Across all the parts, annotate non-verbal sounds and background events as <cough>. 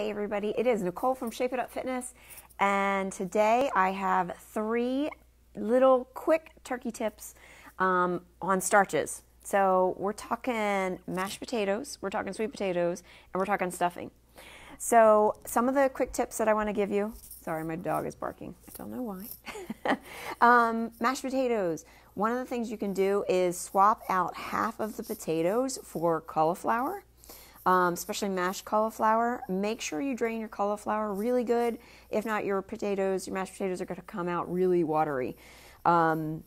Hey everybody, it is Nicole from Shape It Up Fitness, and today I have three little quick turkey tips um, on starches. So we're talking mashed potatoes, we're talking sweet potatoes, and we're talking stuffing. So some of the quick tips that I want to give you. Sorry, my dog is barking. I don't know why. <laughs> um, mashed potatoes. One of the things you can do is swap out half of the potatoes for cauliflower um, especially mashed cauliflower. Make sure you drain your cauliflower really good. If not, your potatoes, your mashed potatoes are going to come out really watery. Um,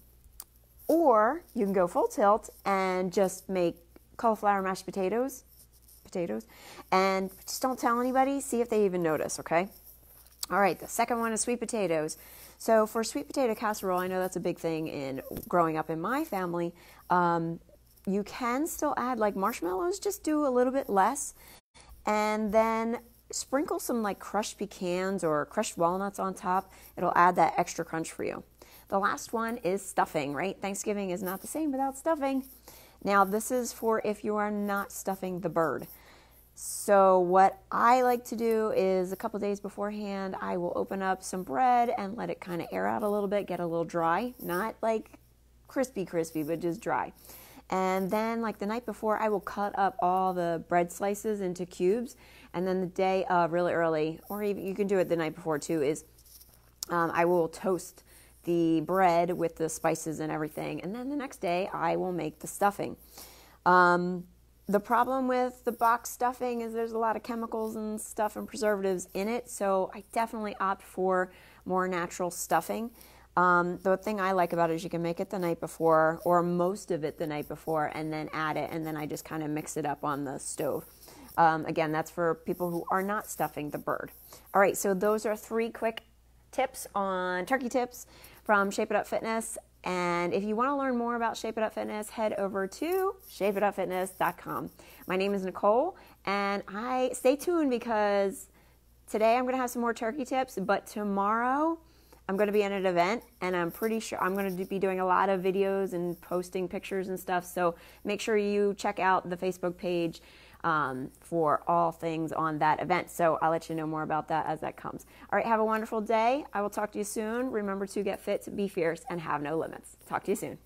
or you can go full tilt and just make cauliflower mashed potatoes, potatoes, and just don't tell anybody. See if they even notice. Okay. All right. The second one is sweet potatoes. So for sweet potato casserole, I know that's a big thing in growing up in my family. Um, you can still add like marshmallows, just do a little bit less. And then sprinkle some like crushed pecans or crushed walnuts on top. It'll add that extra crunch for you. The last one is stuffing, right? Thanksgiving is not the same without stuffing. Now, this is for if you are not stuffing the bird. So, what I like to do is a couple days beforehand, I will open up some bread and let it kind of air out a little bit, get a little dry. Not like crispy, crispy, but just dry. And then, like the night before, I will cut up all the bread slices into cubes. And then the day of, really early, or even you can do it the night before too, is um, I will toast the bread with the spices and everything. And then the next day, I will make the stuffing. Um, the problem with the box stuffing is there's a lot of chemicals and stuff and preservatives in it. So I definitely opt for more natural stuffing. Um, the thing I like about it is you can make it the night before, or most of it the night before, and then add it, and then I just kind of mix it up on the stove. Um, again, that's for people who are not stuffing the bird. All right, so those are three quick tips on turkey tips from Shape It Up Fitness. And if you want to learn more about Shape It Up Fitness, head over to shapeitupfitness.com. My name is Nicole, and I stay tuned because today I'm going to have some more turkey tips, but tomorrow I'm going to be at an event and I'm pretty sure I'm going to be doing a lot of videos and posting pictures and stuff. So make sure you check out the Facebook page um, for all things on that event. So I'll let you know more about that as that comes. All right, have a wonderful day. I will talk to you soon. Remember to get fit, be fierce, and have no limits. Talk to you soon.